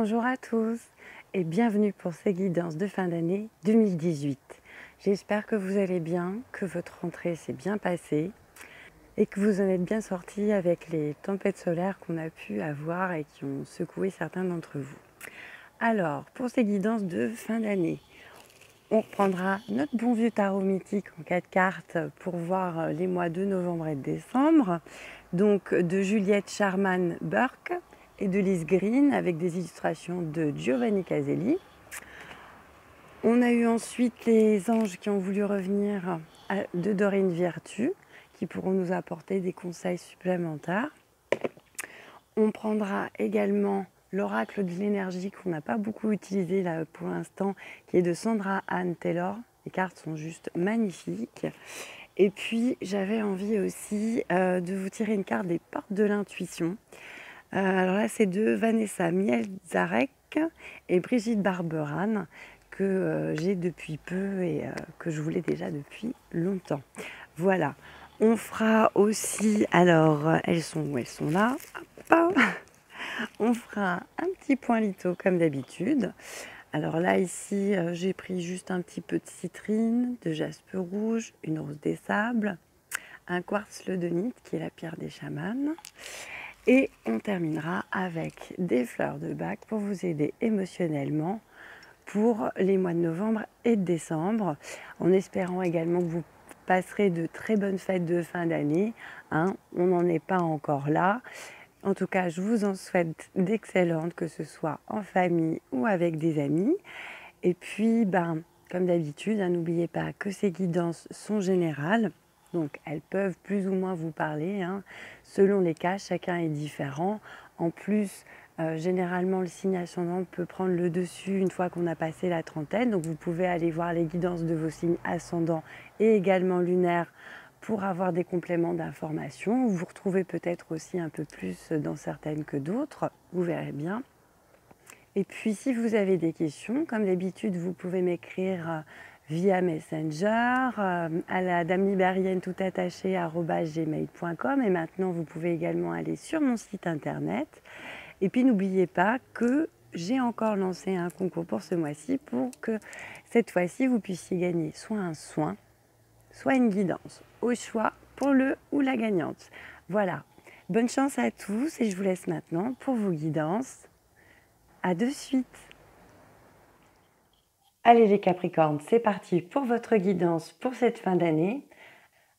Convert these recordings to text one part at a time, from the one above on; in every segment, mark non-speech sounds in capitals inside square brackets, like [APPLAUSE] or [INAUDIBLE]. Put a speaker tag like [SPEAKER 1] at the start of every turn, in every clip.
[SPEAKER 1] Bonjour, à tous et bienvenue pour ces guidances de fin d'année 2018. J'espère que vous allez bien, que votre rentrée s'est bien passée et que vous en êtes bien sortis avec les tempêtes solaires qu'on a pu avoir et qui ont secoué certains d'entre vous. Alors, pour ces guidances de fin d'année, on reprendra notre bon vieux tarot mythique en quatre cartes pour voir les mois de novembre et de décembre. Donc de Juliette Charman Burke et de Lise Green avec des illustrations de Giovanni Caselli. On a eu ensuite les anges qui ont voulu revenir de Dorine Virtu qui pourront nous apporter des conseils supplémentaires. On prendra également l'oracle de l'énergie qu'on n'a pas beaucoup utilisé là pour l'instant, qui est de Sandra Anne Taylor. Les cartes sont juste magnifiques. Et puis j'avais envie aussi euh, de vous tirer une carte des portes de l'intuition. Euh, alors là, c'est de Vanessa Mielzarek et Brigitte Barberan que euh, j'ai depuis peu et que je voulais déjà depuis longtemps. Voilà. On fera aussi, alors elles sont où elles sont là? [LAUGHS] On fera un petit point litho comme d'habitude. Alors là, ici, euh, j'ai pris juste un petit peu de citrine, de jaspe rouge, une rose des sables, un quartz ledonite qui est la pierre des chamans. Et on terminera avec des fleurs de bac pour vous aider émotionnellement pour les mois de novembre et de décembre, en espérant également que vous passerez de très bonnes fêtes de fin d'année. Hein. on n'en est pas encore là. En tout cas, je vous en souhaite d'excellentes, que ce soit en famille ou avec des amis. Et puis, ben, comme d'habitude, hein, n'oubliez pas que ces guidances sont générales. Donc, elles peuvent plus ou moins vous parler. Hein. Selon les cas, chacun est différent. En plus, euh, généralement, le signe ascendant peut prendre le dessus une fois qu'on a passé la trentaine. Donc, vous pouvez aller voir les guidances de vos signes ascendants et également lunaires pour avoir des compléments d'information. Vous vous retrouvez peut-être aussi un peu plus dans certaines que d'autres, vous verrez bien. Et puis si vous avez des questions, comme d'habitude, vous pouvez m'écrire euh, via Messenger euh, à la dame libérienne tout attaché gmail.com et maintenant vous pouvez également aller sur mon site internet. Et puis n'oubliez pas que j'ai encore lancé un concours pour ce mois-ci pour que cette fois-ci vous puissiez gagner soit un soin, soit une guidance au choix pour le ou la gagnante. Voilà, bonne chance à tous et je vous laisse maintenant pour vos guidances. À de suite. Allez les Capricornes, c'est parti pour votre guidance pour cette fin d'année.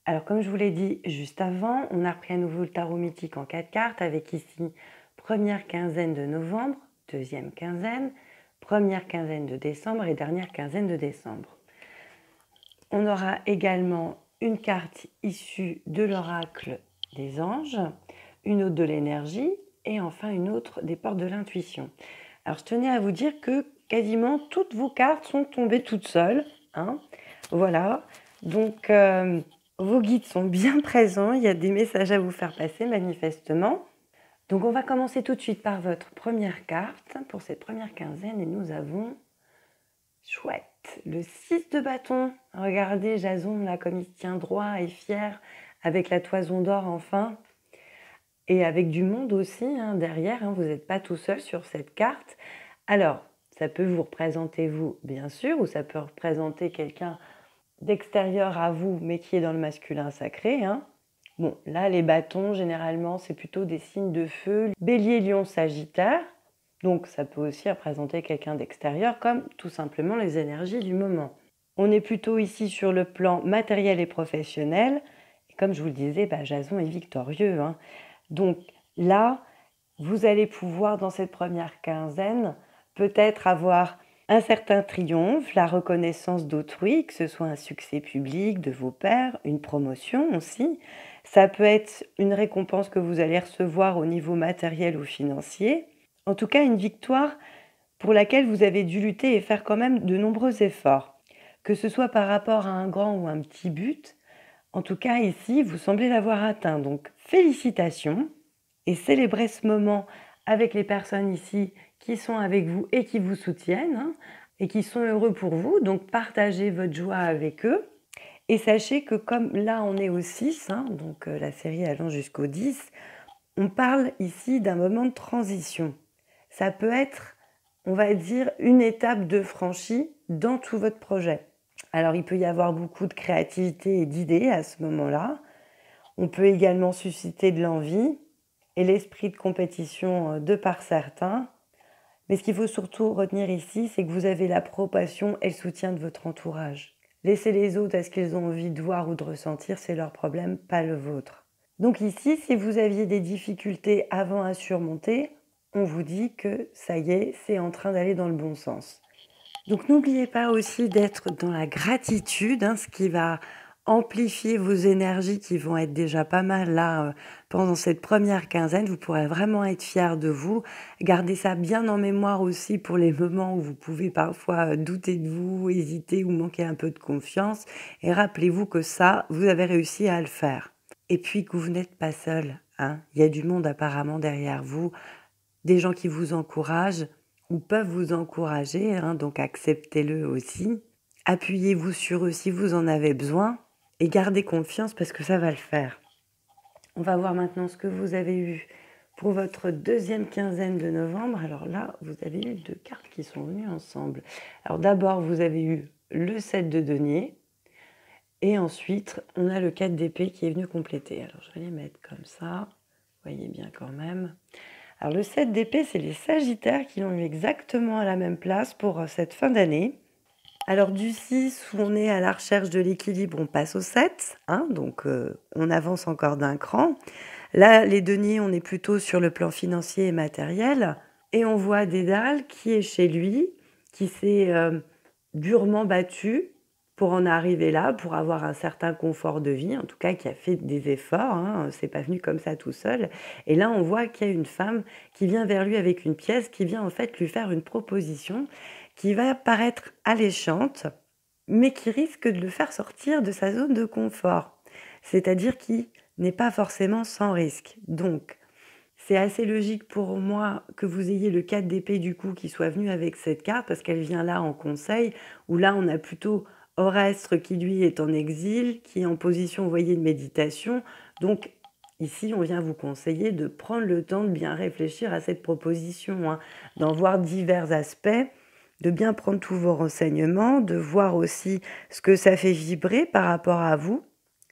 [SPEAKER 1] Alors comme je vous l'ai dit juste avant, on a repris à nouveau le tarot mythique en quatre cartes avec ici première quinzaine de novembre, deuxième quinzaine, première quinzaine de décembre et dernière quinzaine de décembre. On aura également une carte issue de l'oracle des anges, une autre de l'énergie et enfin une autre des portes de l'intuition. Alors je tenais à vous dire que quasiment toutes vos cartes sont tombées toutes seules. Hein. voilà, donc euh, vos guides sont bien [LAUGHS] présents, il y a des messages à vous faire passer manifestement. Donc on va commencer tout de suite par votre première carte pour cette première quinzaine et nous avons chouette le 6 de bâton. Regardez Jason là comme il tient droit et fier avec la toison d'or enfin. Et avec du monde aussi hein, derrière, hein. vous n'êtes pas tout seul sur cette carte. Alors, ça peut vous représenter vous, bien sûr, ou ça peut représenter quelqu'un d'extérieur à vous, mais qui est dans le masculin sacré. Hein. Bon, là, les bâtons, généralement, c'est plutôt des signes de feu. Bélier, lion, sagittaire. Donc ça peut aussi représenter quelqu'un d'extérieur comme tout simplement les énergies du moment. On est plutôt ici sur le plan matériel et professionnel. Et comme je vous le disais, bah, Jason est victorieux. Hein. Donc là, vous allez pouvoir dans cette première quinzaine peut-être avoir un certain triomphe, la reconnaissance d'autrui, que ce soit un succès public de vos pères, une promotion aussi. Ça peut être une récompense que vous allez recevoir au niveau matériel ou financier. En tout cas, une victoire pour laquelle vous avez dû lutter et faire quand même de nombreux efforts. Que ce soit par rapport à un grand ou un petit but, en tout cas ici, vous semblez l'avoir atteint. Donc félicitations et célébrez ce moment avec les personnes ici qui sont avec vous et qui vous soutiennent hein, et qui sont heureux pour vous. Donc partagez votre joie avec eux. Et sachez que comme là on est au 6, hein, donc euh, la série allant jusqu'au 10, on parle ici d'un moment de transition. ça peut être, on va dire, une étape de franchie dans tout votre projet. Alors il peut y avoir beaucoup de créativité et d'idées à ce moment-là. On peut également susciter de l'envie et l'esprit de compétition euh, de par certains. Mais ce qu'il faut surtout retenir ici, c'est que vous avez l'approbation et le soutien de votre entourage. Laissez les autres à ce qu'ils ont envie de voir ou de ressentir, c'est leur problème, pas le vôtre. Donc ici, si vous aviez des difficultés avant à surmonter, on vous dit que ça y est, c'est en train d'aller dans le bon sens. Donc n'oubliez pas aussi d'être dans la gratitude, hein, ce qui va amplifier vos énergies qui vont être déjà pas mal là euh, pendant cette première quinzaine. Vous pourrez vraiment être fier de vous. Gardez ça bien en mémoire aussi pour les moments où vous pouvez parfois euh, douter de vous, hésiter ou manquer un peu de confiance. Et rappelez-vous que ça, vous avez réussi à le faire. Et puis que vous n'êtes pas seul. Hein. Il y a du monde apparemment derrière vous, des gens qui vous encouragent ou peuvent vous encourager, hein, donc acceptez-le aussi. Appuyez-vous sur eux si vous en avez besoin et gardez confiance parce que ça va le faire. On va voir maintenant ce que vous avez eu pour votre deuxième quinzaine de novembre. Alors là, vous avez eu deux cartes qui sont venues ensemble. Alors d'abord, vous avez eu le 7 de denier. Et ensuite, on a le 4 d'épée qui est venu compléter. Alors je vais les mettre comme ça. Voyez bien quand même. Alors le 7 d'épée, c'est les Sagittaires qui l'ont eu exactement à la même place pour euh, cette fin d'année. Alors du 6 où on est à la recherche de l'équilibre, on passe au 7, hein, donc euh, on avance encore d'un cran. Là, les deniers, on est plutôt sur le plan financier et matériel, et on voit Dédale qui est chez lui, qui s'est euh, durement battu pour en arriver là, pour avoir un certain confort de vie, en tout cas qui a fait des efforts, hein, c'est pas venu comme ça tout seul. Et là, on voit qu'il y a une femme qui vient vers lui avec une pièce, qui vient en fait lui faire une proposition qui va paraître alléchante, mais qui risque de le faire sortir de sa zone de confort, c'est-à-dire qui n'est pas forcément sans risque. Donc, c'est assez logique pour moi que vous ayez le 4 d'épée du coup qui soit venu avec cette carte, parce qu'elle vient là en conseil, où là on a plutôt Orestre qui lui est en exil, qui est en position, vous voyez, de méditation. Donc Ici, on vient vous conseiller de prendre le temps de bien réfléchir à cette proposition, hein, d'en voir divers aspects de bien prendre tous vos renseignements, de voir aussi ce que ça fait vibrer par rapport à vous,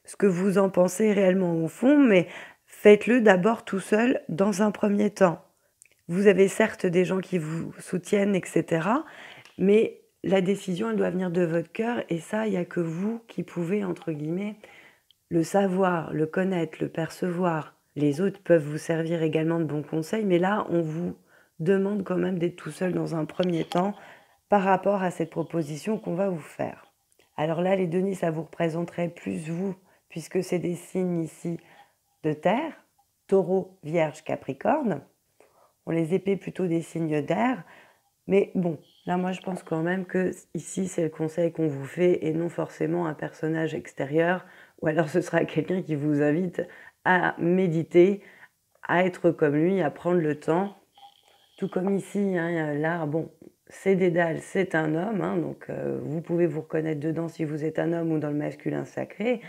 [SPEAKER 1] ce que vous en pensez réellement au fond, mais faites-le d'abord tout seul dans un premier temps. Vous avez certes des gens qui vous soutiennent, etc., mais la décision, elle doit venir de votre cœur, et ça, il n'y a que vous qui pouvez, entre guillemets, le savoir, le connaître, le percevoir. Les autres peuvent vous servir également de bons conseils, mais là, on vous demande quand même d'être tout seul dans un premier temps par rapport à cette proposition qu'on va vous faire. Alors là, les Denis, ça vous représenterait plus vous, puisque c'est des signes ici de terre, taureau, vierge, capricorne. On les épées plutôt des signes d'air. Mais bon, là, moi, je pense quand même que ici, c'est le conseil qu'on vous fait et non forcément un personnage extérieur, ou alors ce sera quelqu'un qui vous invite à méditer, à être comme lui, à prendre le temps. Tout comme ici, hein, là, bon, c'est Dédale, c'est un homme, hein, donc euh, vous pouvez vous reconnaître dedans si vous êtes un homme ou dans le masculin sacré,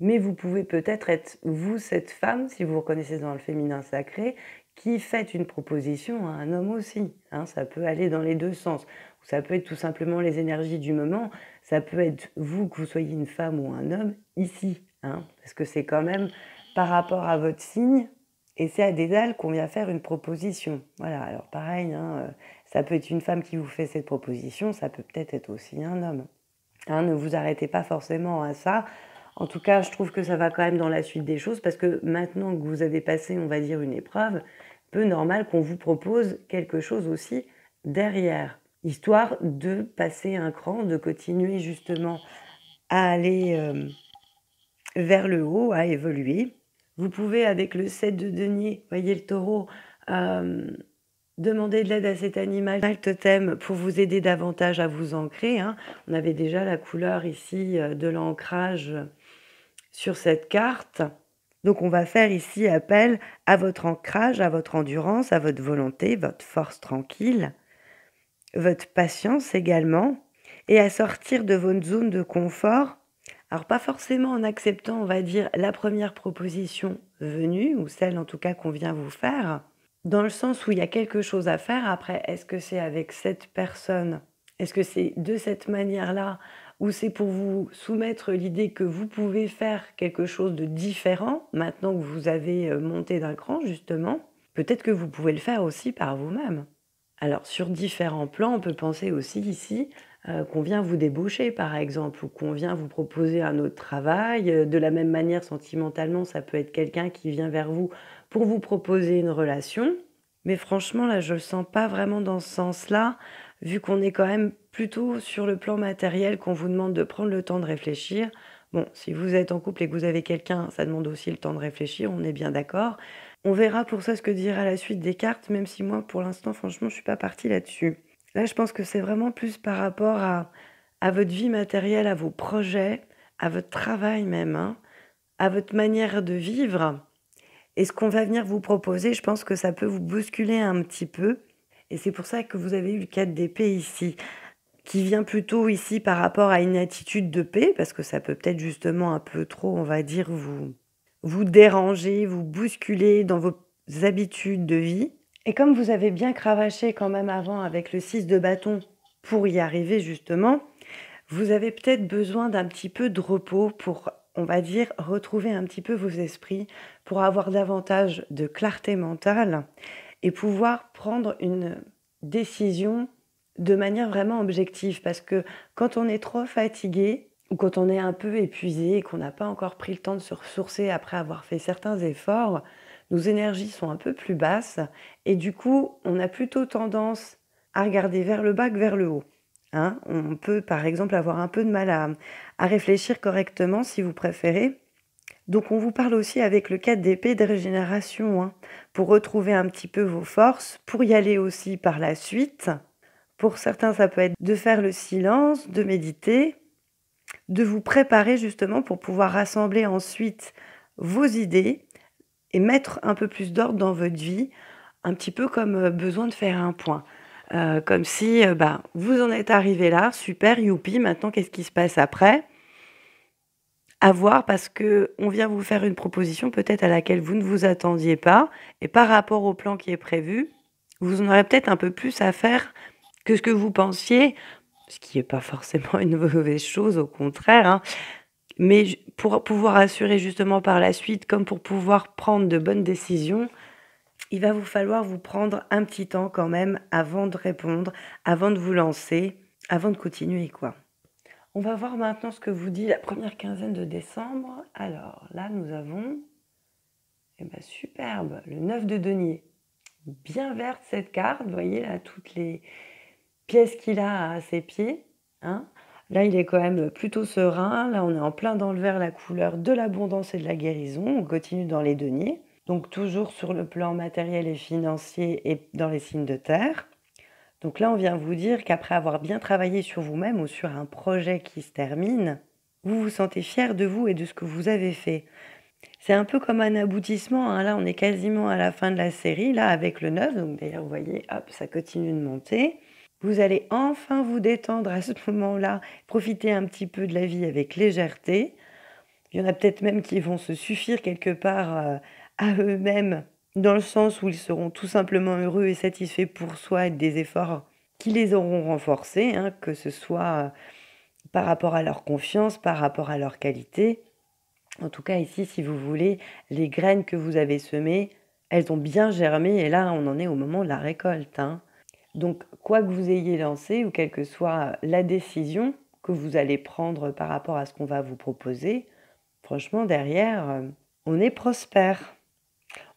[SPEAKER 1] mais vous pouvez peut-être être vous, cette femme, si vous vous reconnaissez dans le féminin sacré, qui fait une proposition à un homme aussi. Hein, ça peut aller dans les deux sens. Ça peut être tout simplement les énergies du moment, ça peut être vous, que vous soyez une femme ou un homme, ici, hein, parce que c'est quand même par rapport à votre signe, et c'est à Dédale qu'on vient faire une proposition. Voilà, alors pareil, hein, euh, ça peut être une femme qui vous fait cette proposition, ça peut peut-être être aussi un homme. Hein, ne vous arrêtez pas forcément à ça. En tout cas, je trouve que ça va quand même dans la suite des choses parce que maintenant que vous avez passé, on va dire, une épreuve, peu normal qu'on vous propose quelque chose aussi derrière, histoire de passer un cran, de continuer justement à aller euh, vers le haut, à évoluer. Vous pouvez, avec le 7 de denier, voyez le taureau, euh, Demandez de l'aide à cet animal totem pour vous aider davantage à vous ancrer. Hein. On avait déjà la couleur ici euh, de l'ancrage sur cette carte. Donc on va faire ici appel à votre ancrage, à votre endurance, à votre volonté, votre force tranquille, votre patience également, et à sortir de votre zone de confort. Alors pas forcément en acceptant, on va dire, la première proposition venue, ou celle en tout cas qu'on vient vous faire, dans le sens où il y a quelque chose à faire. Après, est-ce que c'est avec cette personne? Est-ce que c'est de cette manière-là? Ou c'est pour vous soumettre l'idée que vous pouvez faire quelque chose de différent maintenant que vous avez euh, monté d'un cran, justement? Peut-être que vous pouvez le faire aussi par vous-même. Alors, sur différents plans, on peut penser aussi ici euh, qu'on vient vous débaucher, par exemple, ou qu'on vient vous proposer un autre travail. Euh, de la même manière, sentimentalement, ça peut être quelqu'un qui vient vers vous pour vous proposer une relation. Mais franchement, là, je ne le sens pas vraiment dans ce sens-là, vu qu'on est quand même plutôt sur le plan matériel, qu'on vous demande de prendre le temps de réfléchir. Bon, si vous êtes en couple et que vous avez quelqu'un, ça demande aussi le temps de réfléchir, on est bien d'accord. On verra pour ça ce que dira la suite des cartes, même si moi, pour l'instant, franchement, je suis pas partie là-dessus. Là, je pense que c'est vraiment plus par rapport à, à votre vie matérielle, à vos projets, à votre travail même, hein, à votre manière de vivre. Et ce qu'on va venir vous proposer, je pense que ça peut vous bousculer un petit peu. Et c'est pour ça que vous avez eu le 4 d'épée ici, qui vient plutôt ici par rapport à une attitude de paix, parce que ça peut peut-être justement un peu trop, on va dire, vous, vous déranger, vous bousculer dans vos habitudes de vie. Et comme vous avez bien cravaché quand même avant avec le 6 de bâton pour y arriver justement, vous avez peut-être besoin d'un petit peu de repos pour on va dire, retrouver un petit peu vos esprits pour avoir davantage de clarté mentale et pouvoir prendre une décision de manière vraiment objective. Parce que quand on est trop fatigué ou quand on est un peu épuisé et qu'on n'a pas encore pris le temps de se ressourcer après avoir fait certains efforts, nos énergies sont un peu plus basses et du coup, on a plutôt tendance à regarder vers le bas que vers le haut. Hein. on peut par exemple avoir un peu de mal à, réfléchir correctement si vous préférez. Donc on vous parle aussi avec le 4 d'épée de régénération, hein, pour retrouver un petit peu vos forces, pour y aller aussi par la suite. Pour certains, ça peut être de faire le silence, de méditer, de vous préparer justement pour pouvoir rassembler ensuite vos idées et mettre un peu plus d'ordre dans votre vie, un petit peu comme euh, besoin de faire un point. Euh, comme si euh, bah, vous en êtes arrivé là, super, youpi, maintenant qu'est-ce qui se passe après? À voir parce que on vient vous faire une proposition peut-être à laquelle vous ne vous attendiez pas, et par rapport au plan qui est prévu, vous en aurez peut-être un peu plus à faire que ce que vous pensiez, ce qui n'est pas forcément [LAUGHS] une mauvaise chose, au contraire. Hein. Mais pour pouvoir assurer justement par la suite, comme pour pouvoir prendre de bonnes décisions, il va vous falloir vous prendre un petit temps quand même avant de répondre, avant de vous lancer, avant de continuer quoi. On va voir maintenant ce que vous dit la première quinzaine de décembre. Alors là, nous avons, eh ben, superbe, le 9 de denier. Bien verte cette carte, vous voyez là toutes les pièces qu'il a à ses pieds. Hein. Là, il est quand même plutôt serein. Là, on est en plein dans le vert, la couleur de l'abondance et de la guérison. On continue dans les deniers donc toujours sur le plan matériel et financier et dans les signes de terre. Donc là, on vient vous dire qu'après avoir bien travaillé sur vous-même ou sur un projet qui se termine, vous vous sentez fier de vous et de ce que vous avez fait. C'est un peu comme un aboutissement. Hein. Là, on est quasiment à la fin de la série, là, avec le 9. Donc d'ailleurs, vous voyez, hop, ça continue de monter. Vous allez enfin vous détendre à ce [LAUGHS] moment-là, profiter un petit peu de la vie avec légèreté. Il y en a peut-être même qui vont se suffire quelque part euh, à eux-mêmes, dans le sens où ils seront tout simplement heureux et satisfaits pour soi et des efforts qui les auront renforcés, hein, que ce soit euh, par rapport à leur confiance, par rapport à leur qualité. En tout cas, ici, si vous voulez, les graines que vous avez semées, elles ont bien germé et là, on en est au moment de la récolte. Hein. Donc, quoi que vous ayez lancé ou quelle que soit la décision que vous allez prendre par rapport à ce qu'on va vous proposer, franchement, derrière, euh, on est prospère.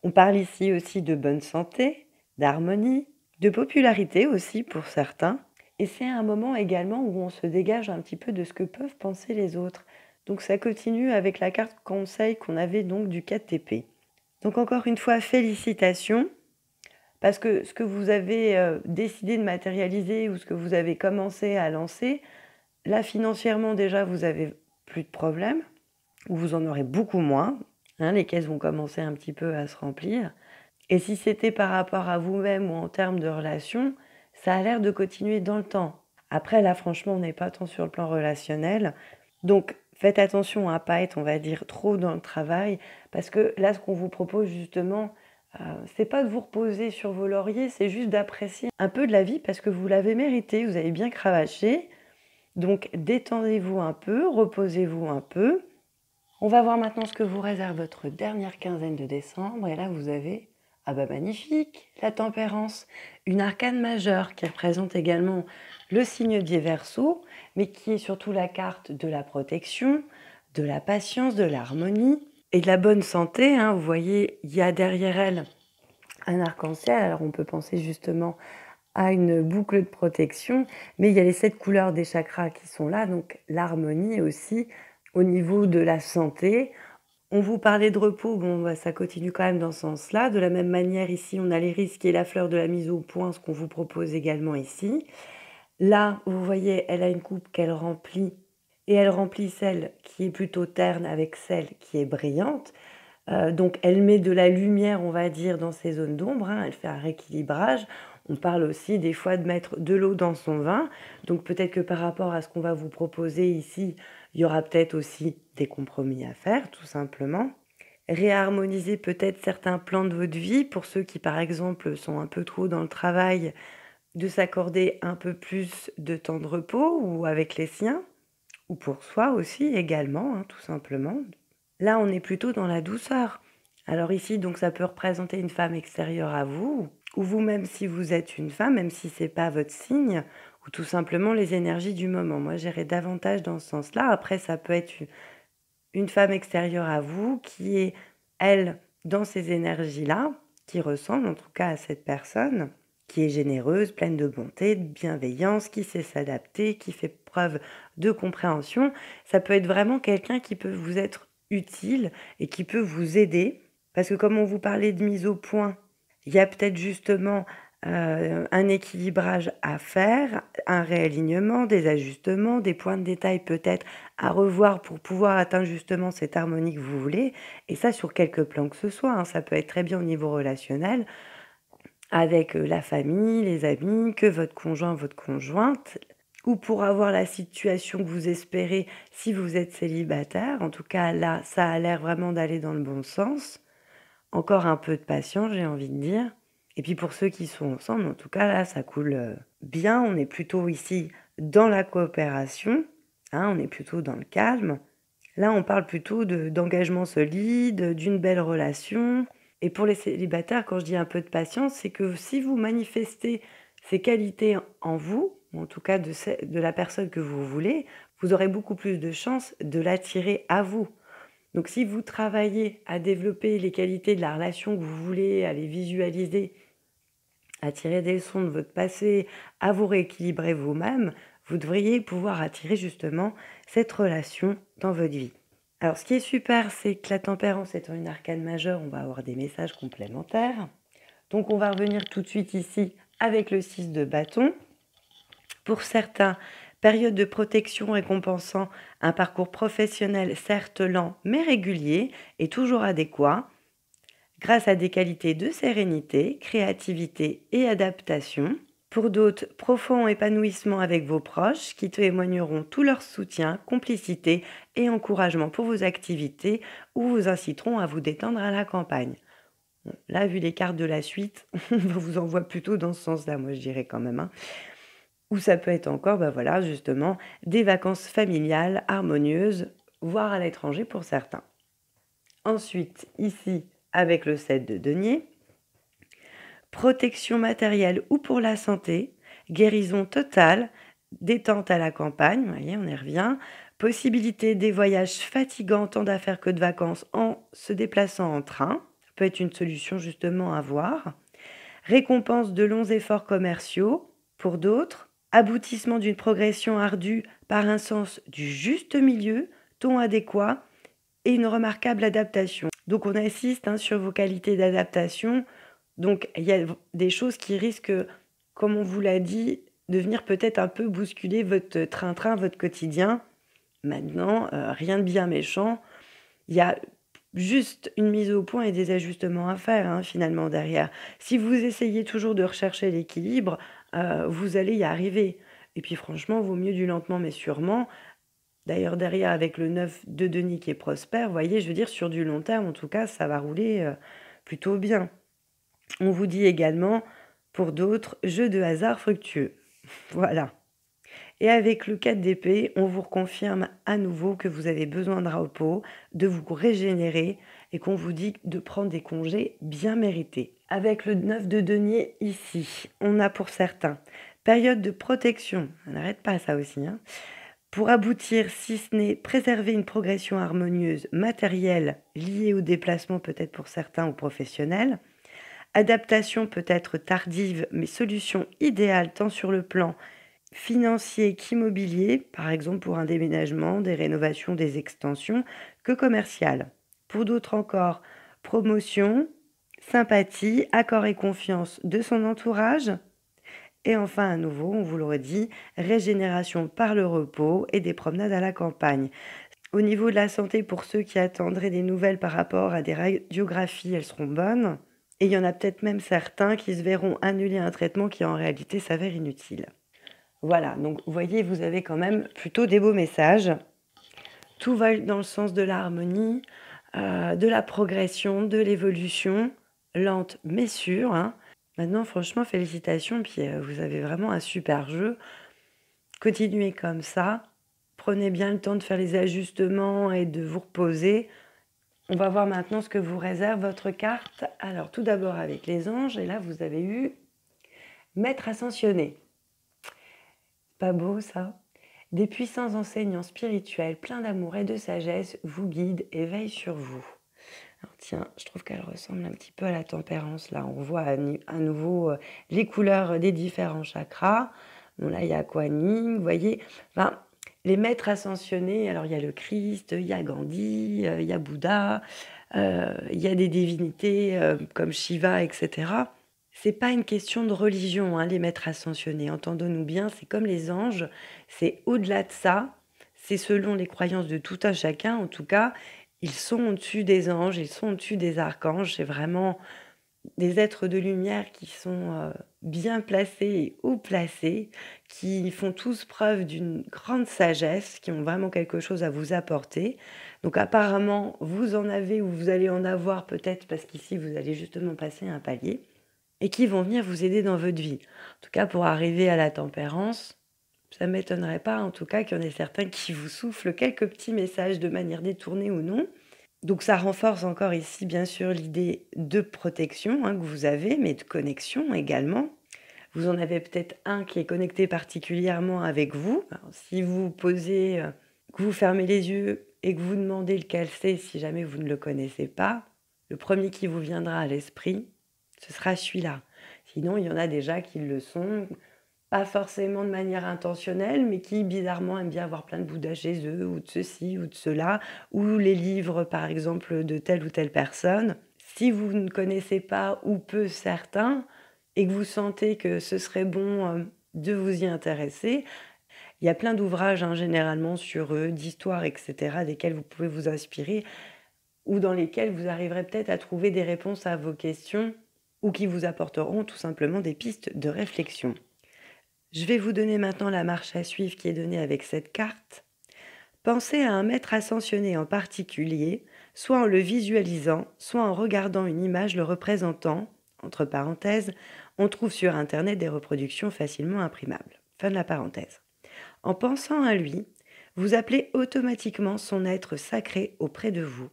[SPEAKER 1] On parle ici aussi de bonne santé, d'harmonie, de popularité aussi pour certains. Et c'est un moment également où on se dégage un petit peu de ce que peuvent penser les autres. Donc ça continue avec la carte conseil qu'on avait donc du 4TP. Donc encore une fois, félicitations, parce que ce que vous avez euh, décidé de matérialiser ou ce que vous avez commencé à lancer, là financièrement déjà, vous avez plus de problèmes, ou vous en aurez beaucoup moins, Hein, les caisses vont commencer un petit peu à se remplir. Et si c'était par rapport à vous-même ou en termes de relation, ça a l'air de continuer dans le temps. Après, là, franchement, on n'est pas tant sur le plan relationnel. Donc, faites attention à ne pas être, on va dire, trop dans le travail, parce que là, ce qu'on vous propose justement, Euh, c'est pas de vous reposer sur vos lauriers, c'est juste d'apprécier un peu de la vie parce que vous l'avez mérité, vous avez bien cravaché. Donc détendez-vous un peu, reposez-vous un peu. On va voir maintenant ce que vous réserve votre dernière quinzaine de décembre. Et là, vous avez, ah bah magnifique, la tempérance, une arcane majeure qui représente également le signe des Verseaux, mais qui est surtout la carte de la protection, de la patience, de l'harmonie et de la bonne santé. Hein. Vous voyez, il y a derrière elle un arc-en-ciel. Alors on peut penser justement à une boucle de protection, mais il y a les sept couleurs des chakras qui sont là, donc l'harmonie aussi au niveau de la santé. On vous parlait de repos, bon, bah, ça continue quand même dans ce sens-là. De la même manière, ici, on a les risques et la fleur de la mise au point, ce qu'on vous propose également ici. Là, vous voyez, elle a une coupe qu'elle remplit et elle remplit celle qui est plutôt terne avec celle qui est brillante. Euh, donc elle met de la lumière, on va dire, dans ces zones d'ombre, hein. elle fait un rééquilibrage. On parle aussi des fois de mettre de l'eau dans son vin. Donc peut-être que par rapport à ce qu'on va vous proposer ici, il y aura peut-être aussi des compromis à faire, tout simplement. Réharmoniser peut-être certains plans de votre vie pour ceux qui, par exemple, sont un peu trop dans le travail, de s'accorder un peu plus de temps de repos ou avec les siens ou pour soi aussi également, hein, tout simplement. Là, on est plutôt dans la douceur. Alors ici, donc ça peut représenter une femme extérieure à vous, ou vous-même si vous êtes une femme, même si c'est pas votre signe, ou tout simplement les énergies du moment. Moi, j'irai davantage dans ce sens-là. Après, ça peut être une femme extérieure à vous qui est, elle, dans ces énergies-là, qui ressemble en tout cas à cette personne, qui est généreuse, pleine de bonté, de bienveillance, qui sait s'adapter, qui fait preuve de compréhension. Ça peut être vraiment quelqu'un qui peut vous être utile et qui peut vous aider. Parce que comme on vous parlait de mise au point, il y a peut-être justement euh, un équilibrage à faire, un réalignement, des ajustements, des points de détail peut-être à revoir pour pouvoir atteindre justement cette harmonie que vous voulez. Et ça sur quelques plans que ce soit. Hein. Ça peut être très bien au niveau relationnel, avec euh, la famille, les amis, que votre conjoint, votre conjointe, ou pour avoir la situation que vous espérez si vous êtes célibataire. En tout cas, là, ça a l'air vraiment d'aller dans le bon sens. Encore un peu de patience, j'ai envie de dire. Et puis pour ceux qui sont ensemble, en tout cas, là, ça coule euh, bien. On est plutôt ici dans la coopération. Hein, on est plutôt dans le calme. Là, on parle plutôt d'engagement solide, d'une belle relation. Et pour les célibataires, quand je dis un peu de patience, c'est que si vous manifestez ces qualités en vous, ou en tout cas de, de la personne que vous voulez, vous aurez beaucoup plus de chances de l'attirer à vous. Donc si vous travaillez à développer les qualités de la relation que vous voulez, à les visualiser, à tirer des leçons de votre passé, à vous rééquilibrer vous-même, vous devriez pouvoir attirer justement cette relation dans votre vie. Alors, ce qui est super, c'est que la tempérance étant une arcane majeure, on va avoir des messages complémentaires. Donc, on va revenir tout de suite ici avec le 6 de bâton. Pour certains, période de protection récompensant un parcours professionnel certes lent mais régulier et toujours adéquat, grâce à des qualités de sérénité, créativité et adaptation. Pour d'autres, profond épanouissement avec vos proches qui témoigneront tout leur soutien, complicité et encouragement pour vos activités ou vous inciteront à vous détendre à la campagne. Là, vu les cartes de la suite, [LAUGHS] on vous envoie plutôt dans ce sens-là, moi je dirais quand même. Hein. Ou ça peut être encore, bah voilà, justement, des vacances familiales, harmonieuses, voire à l'étranger pour certains. Ensuite, ici, avec le 7 de denier, protection matérielle ou pour la santé, guérison totale, détente à la campagne, voyez, on y revient, possibilité des voyages fatigants tant d'affaires que de vacances en se déplaçant en train, ça peut être une solution justement à voir, récompense de longs efforts commerciaux pour d'autres, aboutissement d'une progression ardue par un sens du juste milieu, ton adéquat et une remarquable adaptation. Donc on insiste hein, sur vos qualités d'adaptation, donc il y a des choses qui risquent, comme on vous l'a dit, de venir peut-être un peu bousculer votre train-train, votre quotidien. Maintenant, euh, rien de bien méchant. Il y a juste une mise au point et des ajustements à faire hein, finalement derrière. Si vous essayez toujours de rechercher l'équilibre, euh, vous allez y arriver. Et puis franchement, vaut mieux du lentement mais sûrement. D'ailleurs, derrière, avec le 9 de Denis qui est prospère, vous voyez, je veux dire, sur du long terme, en tout cas, ça va rouler euh, plutôt bien. On vous dit également, pour d'autres, jeu de hasard fructueux. [LAUGHS] Voilà. Et avec le 4 d'épée, on vous reconfirme à nouveau que vous avez besoin de repos, de vous régénérer et qu'on vous dit de prendre des congés bien mérités. Avec le 9 de denier ici, on a pour certains période de protection, on n'arrête pas ça aussi, hein. Pour aboutir, si ce n'est préserver une progression harmonieuse matérielle liée au déplacement peut-être pour certains ou professionnels, adaptation peut-être tardive mais solution idéale tant sur le plan financier qu'immobilier, par exemple pour un déménagement, des rénovations, des extensions, que commercial. Pour d'autres encore, promotion, sympathie, accord et confiance de son entourage. Et enfin, à nouveau, on vous l'aurait dit, régénération par le repos et des promenades à la campagne. Au niveau de la santé, pour ceux qui attendraient des nouvelles par rapport à des radiographies, elles seront bonnes. Et il y en a peut-être même certains qui se verront annuler un traitement qui en réalité s'avère inutile. Voilà, donc vous voyez, vous avez quand même plutôt des beaux messages. Tout va dans le sens de l'harmonie, euh, de la progression, de l'évolution, lente mais sûre. Hein. Maintenant, franchement, félicitations, puis euh, vous avez vraiment un super jeu. Continuez comme ça. Prenez bien le temps de faire les ajustements et de vous reposer. On va voir maintenant ce que vous réserve votre carte. Alors, tout d'abord avec les anges, et là, vous avez eu Maître ascensionné. Pas beau ça Des puissants enseignants spirituels pleins d'amour et de sagesse vous guident et veillent sur vous. Tiens, je trouve qu'elle ressemble un petit peu à la tempérance. Là, on voit à, nouveau euh, les couleurs des différents chakras. Bon, là, il y a Kuan vous voyez. Les maîtres ascensionnés, alors il y a le Christ, il y a Gandhi, euh, il y a Bouddha, euh, il y a des divinités comme Shiva, etc. C'est pas une question de religion, hein, les maîtres ascensionnés. Entendons-nous bien, c'est comme les anges, c'est au-delà de ça. C'est selon les croyances de tout un chacun, en tout cas, ils sont au-dessus des anges, ils sont au-dessus des archanges. C'est vraiment des êtres de lumière qui sont euh, bien placés et placés, qui font tous preuve d'une grande sagesse, qui ont vraiment quelque chose à vous apporter. Donc apparemment, vous en avez ou vous allez en avoir peut-être parce qu'ici, vous allez justement passer un palier et qui vont venir vous aider dans votre vie. En tout cas, pour arriver à la tempérance, ça ne m'étonnerait pas en tout cas qu'il y en ait certains qui vous soufflent quelques petits messages de manière détournée ou non. Donc ça renforce encore ici bien sûr l'idée de protection hein, que vous avez, mais de connexion également. Vous en avez peut-être un qui est connecté particulièrement avec vous. si vous posez, euh, que vous fermez les yeux et que vous demandez lequel c'est si jamais vous ne le connaissez pas, le premier qui vous viendra à l'esprit, ce sera celui-là. Sinon, il y en a déjà qui le sont, pas forcément de manière intentionnelle, mais qui bizarrement aiment bien avoir plein de Bouddha chez eux, ou de ceci, ou de cela, ou les livres, par exemple, de telle ou telle personne. Si vous ne connaissez pas ou peu certains, et que vous sentez que ce serait bon euh, de vous y intéresser, il y a plein d'ouvrages hein, généralement sur eux, d'histoires, etc., desquels vous pouvez vous inspirer, ou dans lesquels vous arriverez peut-être à trouver des réponses à vos questions ou qui vous apporteront tout simplement des pistes de réflexion. Je vais vous donner maintenant la marche à suivre qui est donnée avec cette carte. Pensez à un maître ascensionné en particulier, soit en le visualisant, soit en regardant une image le représentant. Entre parenthèses, on trouve sur Internet des reproductions facilement imprimables. Fin de la parenthèse. En pensant à lui, vous appelez automatiquement son être sacré auprès de vous.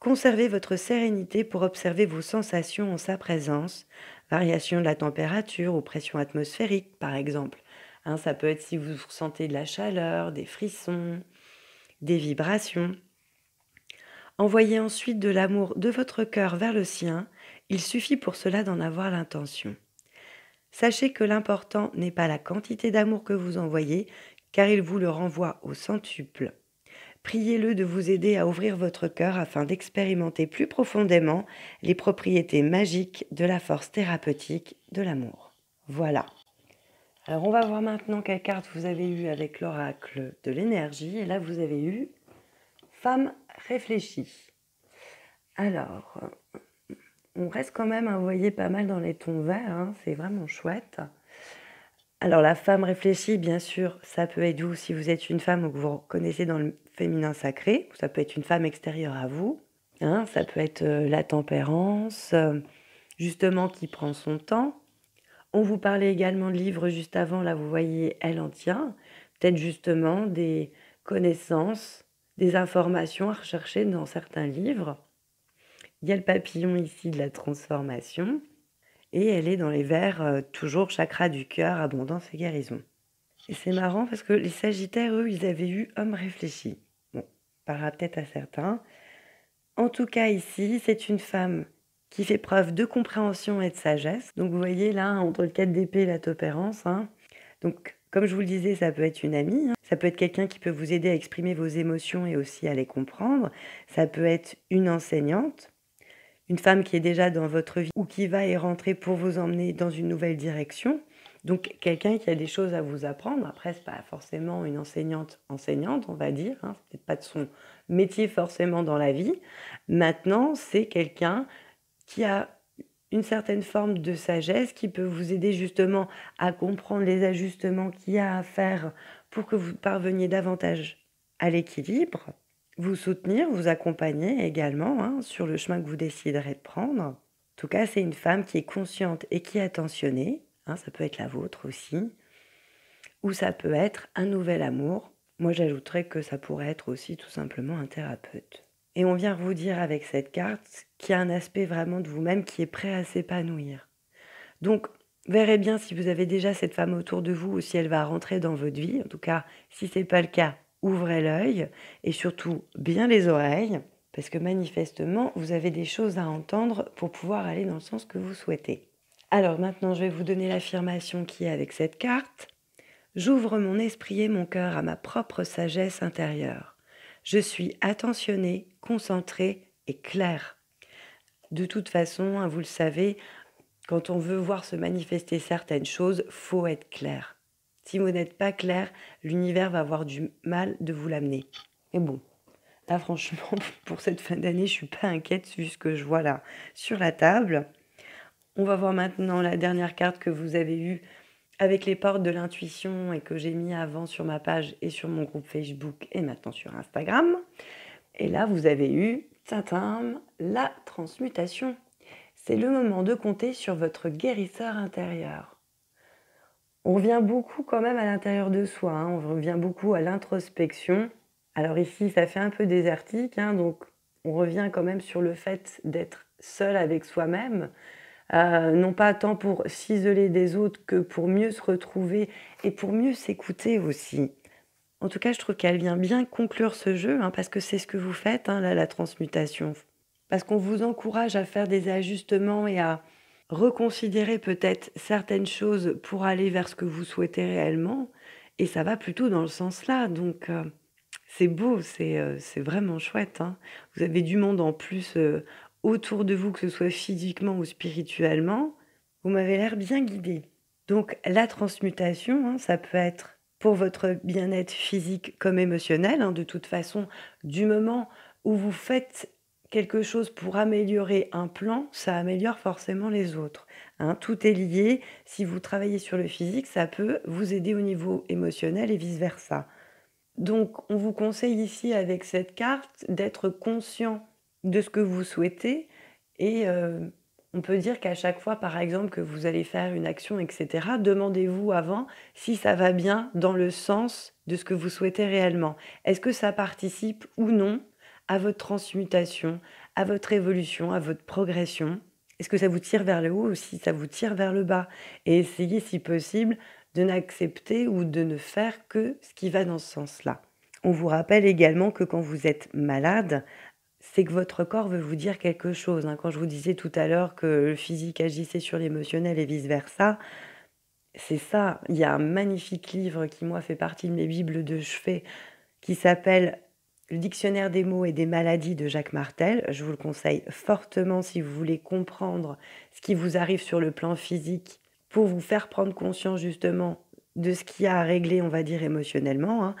[SPEAKER 1] Conservez votre sérénité pour observer vos sensations en sa présence, variation de la température ou pression atmosphérique par exemple. Hein, ça peut être si vous ressentez de la chaleur, des frissons, des vibrations. Envoyez ensuite de l'amour de votre cœur vers le sien, il suffit pour cela d'en avoir l'intention. Sachez que l'important n'est pas la quantité d'amour que vous envoyez, car il vous le renvoie au centuple. Priez-le de vous aider à ouvrir votre cœur afin d'expérimenter plus profondément les propriétés magiques de la force thérapeutique de l'amour. Voilà. Alors on va voir maintenant quelle carte vous avez eu avec l'oracle de l'énergie. Et là vous avez eu femme réfléchie. Alors, on reste quand même, vous voyez, pas mal dans les tons verts. Hein. c'est vraiment chouette. Alors la femme réfléchie, bien sûr, ça peut être vous si vous êtes une femme ou que vous reconnaissez dans le féminin sacré, ça peut être une femme extérieure à vous, hein, ça peut être euh, la tempérance, euh, justement qui prend son temps. On vous parlait également de livres juste avant, là vous voyez, elle en tient. Peut-être justement des connaissances, des informations à rechercher dans certains livres. Il y a le papillon ici de la transformation. Et elle est dans les vers, euh, toujours chakra du cœur, abondance et guérison. Et c'est marrant parce que les Sagittaires, eux, ils avaient eu homme réfléchi. Bon, parlera peut-être à certains. En tout cas, ici, c'est une femme qui fait preuve de compréhension et de sagesse. Donc, vous voyez là, entre le 4 d'épée et la topérance. Hein. Donc, comme je vous le disais, ça peut être une amie, hein. ça peut être quelqu'un qui peut vous aider à exprimer vos émotions et aussi à les comprendre. Ça peut être une enseignante, une femme qui est déjà dans votre vie ou qui va y rentrer pour vous emmener dans une nouvelle direction. Donc quelqu'un qui a des choses à vous apprendre. Après, c'est pas forcément une enseignante enseignante, on va dire. Hein. C'est pas de son métier forcément dans la vie. Maintenant, c'est quelqu'un qui a une certaine forme de sagesse qui peut vous aider justement à comprendre les ajustements qu'il y a à faire pour que vous parveniez davantage à l'équilibre, vous soutenir, vous accompagner également hein, sur le chemin que vous déciderez de prendre. En tout cas, c'est une femme qui est consciente et qui est attentionnée, hein, ça peut être la vôtre aussi, ou ça peut être un nouvel amour. Moi, j'ajouterais que ça pourrait être aussi tout simplement un thérapeute. Et on vient vous dire avec cette carte qu'il y a un aspect vraiment de vous-même qui est prêt à s'épanouir. Donc, verrez bien si vous avez déjà cette femme autour de vous ou si elle va rentrer dans votre vie. En tout cas, si ce n'est pas le cas, ouvrez l'œil et surtout bien les oreilles parce que manifestement, vous avez des choses à entendre pour pouvoir aller dans le sens que vous souhaitez. Alors maintenant, je vais vous donner l'affirmation qui est avec cette carte. J'ouvre mon esprit et mon cœur à ma propre sagesse intérieure. Je suis attentionné, concentré et clair. De toute façon, hein, vous le savez, quand on veut voir se manifester certaines choses, faut être clair. Si vous n'êtes pas clair, l'univers va avoir du mal de vous l'amener. Mais bon, là franchement, [LAUGHS] pour cette fin d'année, je suis pas inquiète vu ce que je vois là sur la table. On va voir maintenant la dernière carte que vous avez eue avec les portes de l'intuition et que j'ai mis avant sur ma page et sur mon groupe Facebook et maintenant sur Instagram. Et là, vous avez eu, tintin, la transmutation. C'est le moment de compter sur votre guérisseur intérieur. On revient beaucoup quand même à l'intérieur de soi, hein. on revient beaucoup à l'introspection. Alors ici, ça fait un peu désertique, hein, donc on revient quand même sur le fait d'être seul avec soi-même, euh, non pas tant pour s'isoler des autres que pour mieux se retrouver et pour mieux s'écouter aussi. En tout cas, je trouve qu'elle vient bien conclure ce jeu, hein, parce que c'est ce que vous faites, là, la transmutation. Parce qu'on vous encourage à faire des ajustements et à reconsidérer peut-être certaines choses pour aller vers ce que vous souhaitez réellement. Et ça va plutôt dans le sens là. Donc, euh, c'est beau, c'est euh, vraiment chouette. Hein. Vous avez du monde en plus autour de vous, que ce soit physiquement ou spirituellement, vous m'avez l'air bien guidé. Donc la transmutation, hein, ça peut être pour votre bien-être physique comme émotionnel. Hein, de toute façon, du moment où vous faites quelque chose pour améliorer un plan, ça améliore forcément les autres. Hein. tout est lié. Si vous travaillez sur le physique, ça peut vous aider au niveau émotionnel et vice-versa. Donc on vous conseille ici avec cette carte d'être conscient de ce que vous souhaitez. Et euh, on peut dire qu'à chaque fois, par exemple, que vous allez faire une action, etc., demandez-vous avant si ça va bien dans le sens de ce que vous souhaitez réellement. Est-ce que ça participe ou non à votre transmutation, à votre évolution, à votre progression Est-ce que ça vous tire vers le haut ou si ça vous tire vers le bas? Et essayez, si possible, de n'accepter ou de ne faire que ce qui va dans ce sens-là. On vous rappelle également que quand vous êtes malade, c'est que votre corps veut vous dire quelque chose. Hein. Quand je vous disais tout à l'heure que le physique agissait sur l'émotionnel et vice-versa, c'est ça. Il y a un magnifique livre qui, moi, fait partie de mes bibles de chevet, qui s'appelle Le dictionnaire des mots et des maladies de Jacques Martel. Je vous le conseille fortement si vous voulez comprendre ce qui vous arrive sur le plan physique pour vous faire prendre conscience justement de ce qu'il y a à régler, on va dire, émotionnellement. Hein.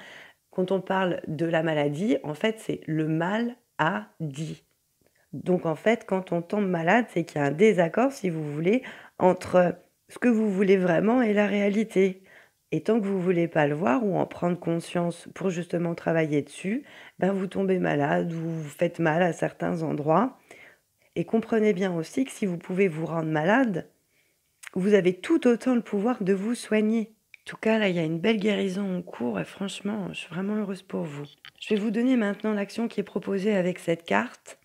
[SPEAKER 1] Quand on parle de la maladie, en fait, c'est le mal a dit. Donc en fait, quand on tombe malade, c'est qu'il y a un désaccord, si vous voulez, entre ce que vous voulez vraiment et la réalité. Et tant que vous ne voulez pas le voir ou en prendre conscience pour justement travailler dessus, ben vous tombez malade ou vous faites mal à certains endroits. Et comprenez bien aussi que si vous pouvez vous rendre malade, vous avez tout autant le pouvoir de vous soigner. En tout cas, là, il y a une belle guérison en cours et franchement, je suis vraiment heureuse pour vous. Je vais vous donner maintenant l'action qui est proposée avec cette carte.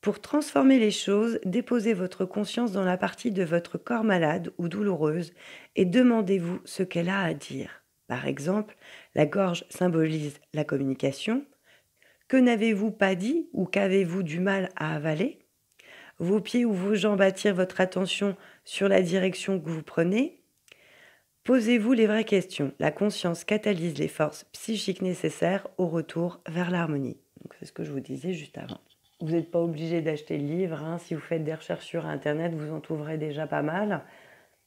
[SPEAKER 1] Pour transformer les choses, déposez votre conscience dans la partie de votre corps malade ou douloureuse et demandez-vous ce qu'elle a à dire. Par exemple, la gorge symbolise la communication. Que n'avez-vous pas dit ou qu'avez-vous du mal à avaler? Vos pieds ou vos jambes attirent votre attention sur la direction que vous prenez Posez-vous les vraies questions. La conscience catalyse les forces psychiques nécessaires au retour vers l'harmonie. C'est ce que je vous disais juste avant. Vous n'êtes pas obligé d'acheter le livre. Hein. Si vous faites des recherches sur Internet, vous en trouverez déjà pas mal.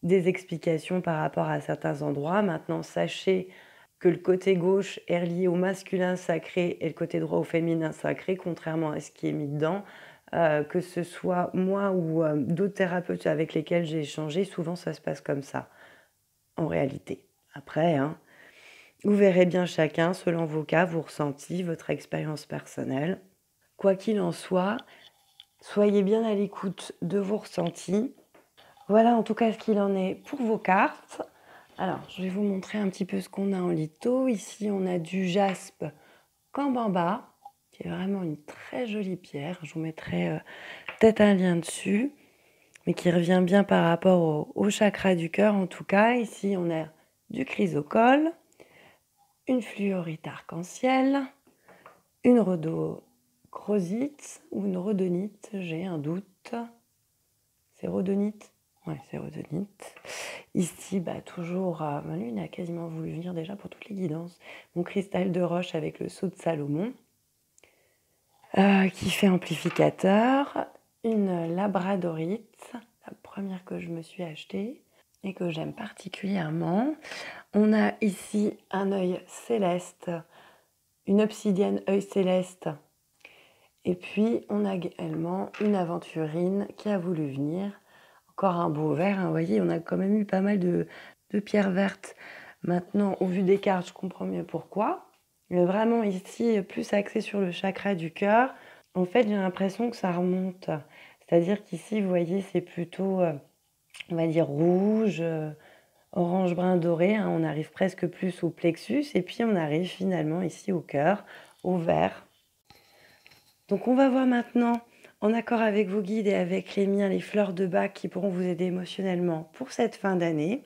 [SPEAKER 1] Des explications par rapport à certains endroits. Maintenant, sachez que le côté gauche est lié au masculin sacré et le côté droit au féminin sacré, contrairement à ce qui est mis dedans. Euh, que ce soit moi ou euh, d'autres thérapeutes avec lesquels j'ai échangé, souvent ça se passe comme ça en réalité. Après, hein, vous verrez bien chacun, selon vos cas, vos ressentis, votre expérience personnelle. Quoi qu'il en soit, soyez bien à l'écoute de vos ressentis. Voilà en tout cas ce qu'il en est pour vos cartes. Alors, je vais vous montrer un petit peu ce qu'on a en litho. Ici, on a du jaspe Kambamba, qui est vraiment une très jolie pierre. Je vous mettrai euh, peut-être un lien dessus mais qui revient bien par rapport au, chakra du cœur. En tout cas, ici, on a du chrysocole, une fluorite arc-en-ciel, une rhodochrosite ou une rhodonite, j'ai un doute. C'est rhodonite? Ouais, c'est rhodonite. Ici, bah, toujours, euh, a quasiment voulu venir déjà pour toutes les guidances. Mon cristal de roche avec le sceau de Salomon, euh, qui fait amplificateur une labradorite, la première que je me suis achetée et que j'aime particulièrement. On a ici un œil céleste, une obsidienne œil céleste. Et puis on a également une aventurine qui a voulu venir. Encore un beau vert, hein. vous voyez, on a quand même eu pas mal de, de pierres vertes. Maintenant, au vu des cartes, je comprends mieux pourquoi. Mais vraiment ici, plus axé sur le chakra du cœur. En fait, j'ai l'impression que ça remonte. C'est-à-dire qu'ici, vous voyez, c'est plutôt, euh, on va dire, rouge, euh, orange, brun, doré. Hein. On arrive presque plus au plexus. Et puis, on arrive finalement ici au cœur, au vert. Donc, on va voir maintenant, en accord avec vos guides et avec les miens, les fleurs de bac qui pourront vous aider émotionnellement pour cette fin d'année.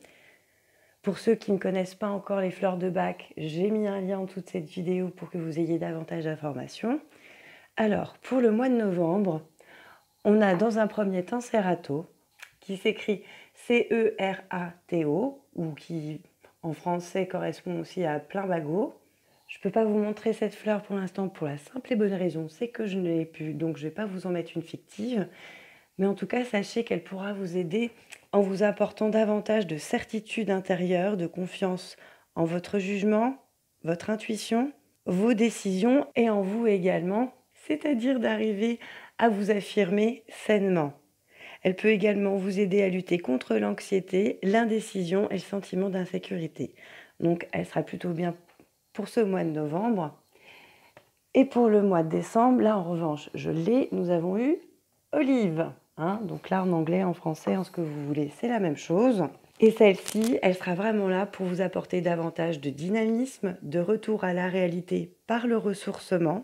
[SPEAKER 1] Pour ceux qui ne connaissent pas encore les fleurs de bac, j'ai mis un lien en toute cette vidéo pour que vous ayez davantage d'informations. Alors, pour le mois de novembre, on a dans un premier temps Cerato, qui s'écrit C-E-R-A-T-O, ou qui en français correspond aussi à plein bagot. Je ne peux pas vous montrer cette fleur pour l'instant pour la simple et bonne raison, c'est que je ne l'ai plus, donc je ne vais pas vous en mettre une fictive. Mais en tout cas, sachez qu'elle pourra vous aider en vous apportant davantage de certitude intérieure, de confiance en votre jugement, votre intuition, vos décisions et en vous également c'est-à-dire d'arriver à vous affirmer sainement. Elle peut également vous aider à lutter contre l'anxiété, l'indécision et le sentiment d'insécurité. Donc elle sera plutôt bien pour ce mois de novembre. Et pour le mois de décembre, là en revanche, je l'ai, nous avons eu Olive. Hein. donc là en anglais, en français, en ce que vous voulez, c'est la même chose. Et celle-ci, elle sera vraiment là pour vous apporter davantage de dynamisme, de retour à la réalité par le ressourcement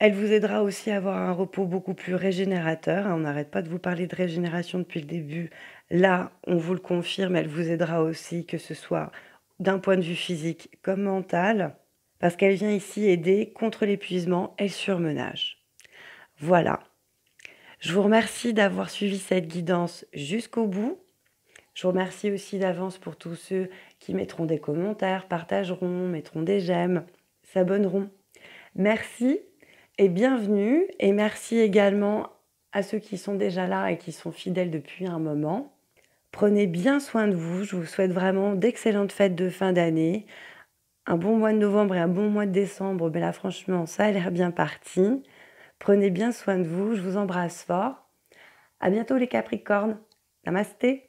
[SPEAKER 1] elle vous aidera aussi à avoir un repos beaucoup plus régénérateur. On n'arrête pas de vous parler de régénération depuis le début. Là, on vous le confirme, elle vous aidera aussi, que ce soit d'un point de vue physique comme mental, parce qu'elle vient ici aider contre l'épuisement et le surmenage. Voilà. Je vous remercie d'avoir suivi cette guidance jusqu'au bout. Je vous remercie aussi d'avance pour tous ceux qui mettront des commentaires, partageront, mettront des j'aime, s'abonneront. Merci et bienvenue. Et merci également à ceux qui sont déjà là et qui sont fidèles depuis un moment. Prenez bien soin de vous. Je vous souhaite vraiment d'excellentes fêtes de fin d'année. Un bon mois de novembre et un bon mois de décembre. Ben là, franchement, ça a l'air bien parti. Prenez bien soin de vous. Je vous embrasse fort. À bientôt les Capricornes. Namasté.